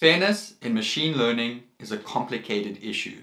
Fairness in machine learning is a complicated issue.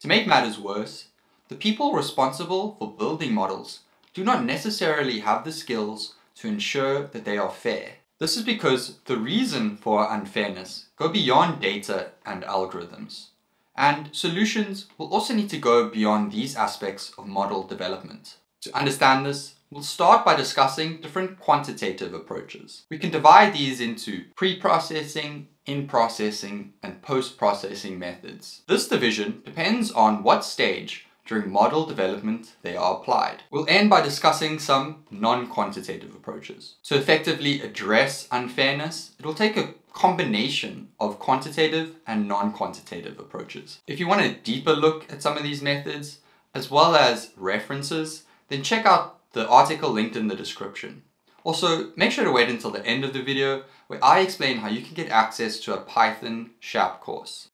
To make matters worse, the people responsible for building models do not necessarily have the skills to ensure that they are fair. This is because the reason for unfairness go beyond data and algorithms. And solutions will also need to go beyond these aspects of model development. To understand this, we'll start by discussing different quantitative approaches. We can divide these into pre-processing, in-processing, and post-processing methods. This division depends on what stage during model development they are applied. We'll end by discussing some non-quantitative approaches. To effectively address unfairness, it will take a combination of quantitative and non-quantitative approaches. If you want a deeper look at some of these methods, as well as references, then check out the article linked in the description. Also, make sure to wait until the end of the video where I explain how you can get access to a Python SHAP course.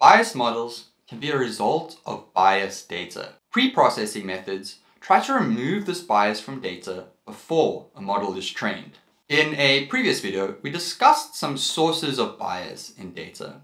Bias models can be a result of biased data. Pre-processing methods try to remove this bias from data before a model is trained. In a previous video, we discussed some sources of bias in data.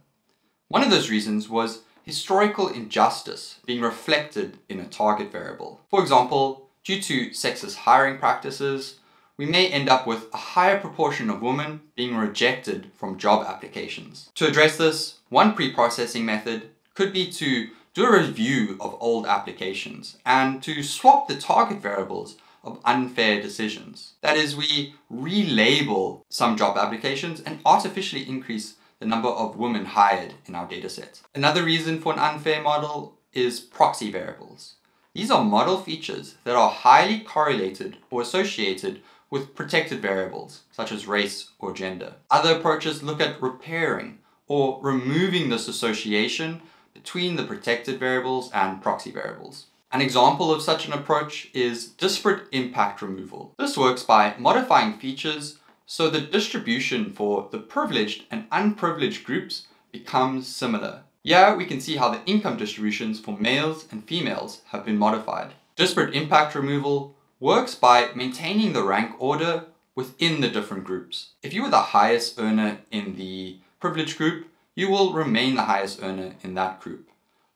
One of those reasons was historical injustice being reflected in a target variable. For example, due to sexist hiring practices, we may end up with a higher proportion of women being rejected from job applications. To address this, one pre-processing method could be to do a review of old applications and to swap the target variables of unfair decisions. That is, we relabel some job applications and artificially increase the number of women hired in our dataset. Another reason for an unfair model is proxy variables. These are model features that are highly correlated or associated with protected variables, such as race or gender. Other approaches look at repairing or removing this association between the protected variables and proxy variables. An example of such an approach is disparate impact removal. This works by modifying features so the distribution for the privileged and unprivileged groups becomes similar. Here we can see how the income distributions for males and females have been modified. Disparate impact removal works by maintaining the rank order within the different groups. If you were the highest earner in the privileged group, you will remain the highest earner in that group.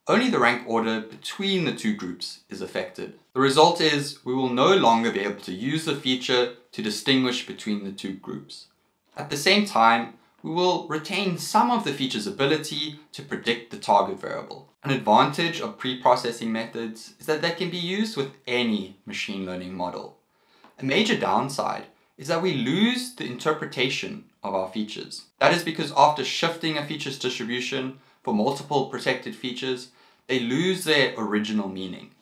Only the rank order between the two groups is affected. The result is we will no longer be able to use the feature to distinguish between the two groups. At the same time, we will retain some of the feature's ability to predict the target variable. An advantage of pre-processing methods is that they can be used with any machine learning model. A major downside is that we lose the interpretation of our features. That is because after shifting a feature's distribution for multiple protected features, they lose their original meaning.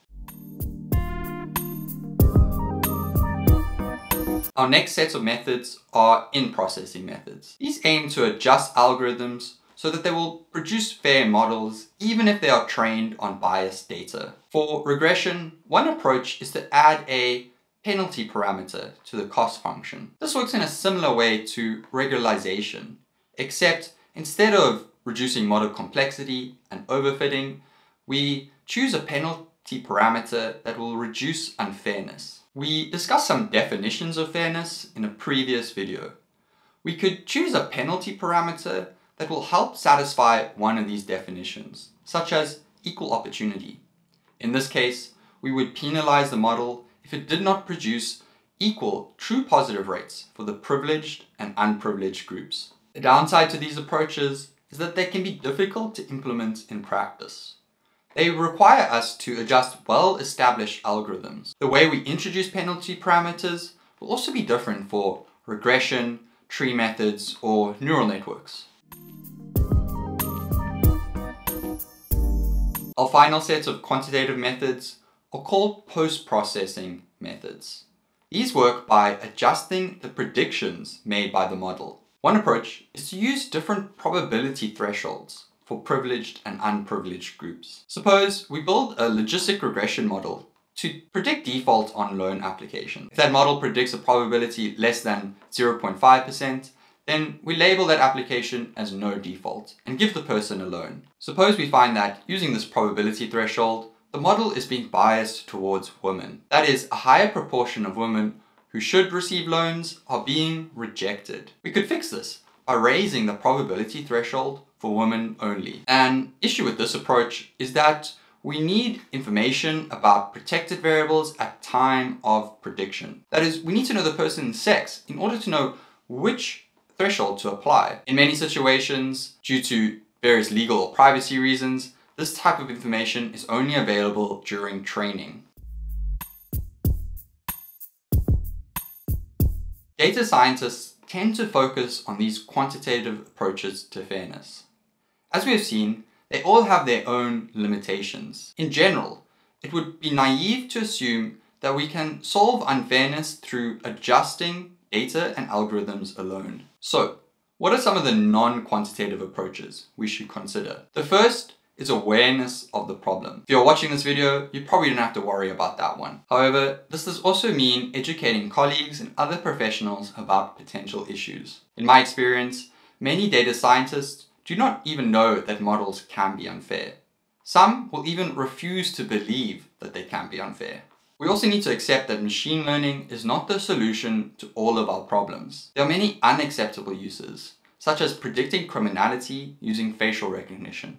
Our next set of methods are in-processing methods. These aim to adjust algorithms so that they will produce fair models even if they are trained on biased data. For regression, one approach is to add a penalty parameter to the cost function. This works in a similar way to regularization, except instead of reducing model complexity and overfitting, we choose a penalty parameter that will reduce unfairness. We discussed some definitions of fairness in a previous video. We could choose a penalty parameter that will help satisfy one of these definitions, such as equal opportunity. In this case, we would penalize the model if it did not produce equal true positive rates for the privileged and unprivileged groups. The downside to these approaches is that they can be difficult to implement in practice. They require us to adjust well-established algorithms. The way we introduce penalty parameters will also be different for regression, tree methods, or neural networks. Our final set of quantitative methods are called post-processing methods. These work by adjusting the predictions made by the model. One approach is to use different probability thresholds for privileged and unprivileged groups. Suppose we build a logistic regression model to predict default on loan application. If that model predicts a probability less than 0.5%, then we label that application as no default and give the person a loan. Suppose we find that using this probability threshold, the model is being biased towards women. That is, a higher proportion of women who should receive loans are being rejected. We could fix this by raising the probability threshold for women only. An issue with this approach is that we need information about protected variables at time of prediction. That is, we need to know the person's sex in order to know which threshold to apply. In many situations, due to various legal or privacy reasons, this type of information is only available during training. Data scientists tend to focus on these quantitative approaches to fairness. As we have seen, they all have their own limitations. In general, it would be naive to assume that we can solve unfairness through adjusting data and algorithms alone. So, what are some of the non-quantitative approaches we should consider? The first is awareness of the problem. If you're watching this video, you probably don't have to worry about that one. However, this does also mean educating colleagues and other professionals about potential issues. In my experience, many data scientists do not even know that models can be unfair. Some will even refuse to believe that they can be unfair. We also need to accept that machine learning is not the solution to all of our problems. There are many unacceptable uses, such as predicting criminality using facial recognition.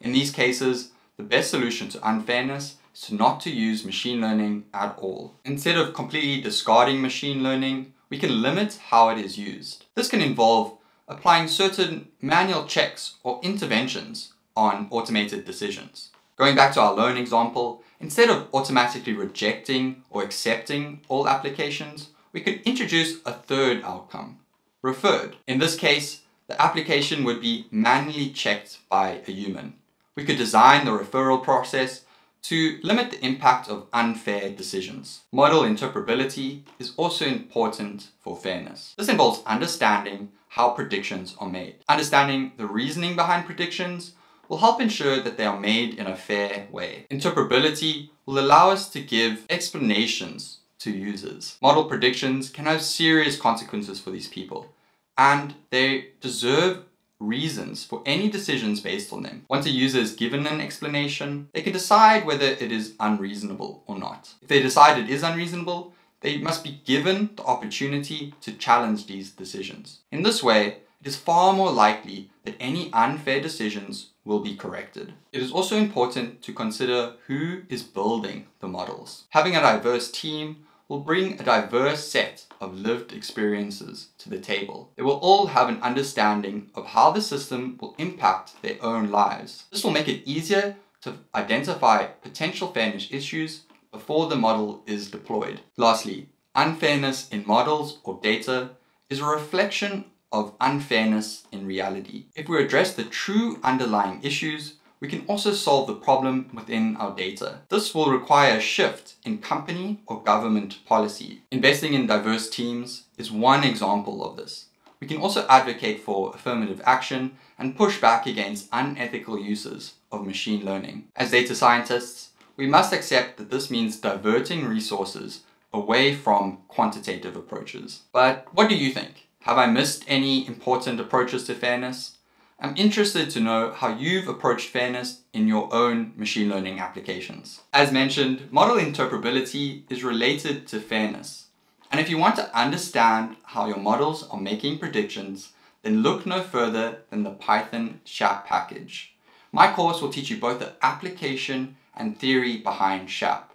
In these cases, the best solution to unfairness is to not to use machine learning at all. Instead of completely discarding machine learning, we can limit how it is used. This can involve applying certain manual checks or interventions on automated decisions. Going back to our loan example, instead of automatically rejecting or accepting all applications, we could introduce a third outcome, referred. In this case, the application would be manually checked by a human. We could design the referral process to limit the impact of unfair decisions. Model interpretability is also important for fairness. This involves understanding how predictions are made. Understanding the reasoning behind predictions will help ensure that they are made in a fair way. Interpretability will allow us to give explanations to users. Model predictions can have serious consequences for these people, and they deserve reasons for any decisions based on them. Once a user is given an explanation, they can decide whether it is unreasonable or not. If they decide it is unreasonable, they must be given the opportunity to challenge these decisions. In this way, it is far more likely that any unfair decisions will be corrected. It is also important to consider who is building the models. Having a diverse team will bring a diverse set of lived experiences to the table. They will all have an understanding of how the system will impact their own lives. This will make it easier to identify potential fairness issues before the model is deployed. Lastly, unfairness in models or data is a reflection of unfairness in reality. If we address the true underlying issues, we can also solve the problem within our data. This will require a shift in company or government policy. Investing in diverse teams is one example of this. We can also advocate for affirmative action and push back against unethical uses of machine learning. As data scientists, we must accept that this means diverting resources away from quantitative approaches. But what do you think? Have I missed any important approaches to fairness? I'm interested to know how you've approached fairness in your own machine learning applications. As mentioned, model interpretability is related to fairness. And if you want to understand how your models are making predictions, then look no further than the Python SHAP package. My course will teach you both the application and theory behind SHAP.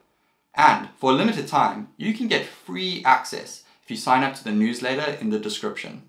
And for a limited time, you can get free access if you sign up to the newsletter in the description.